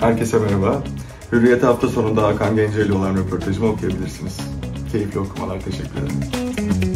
Herkese merhaba. Hürriyet hafta sonunda Hakan Gence ile olan röportajımı okuyabilirsiniz. Keyifli okumalar, teşekkür ederim.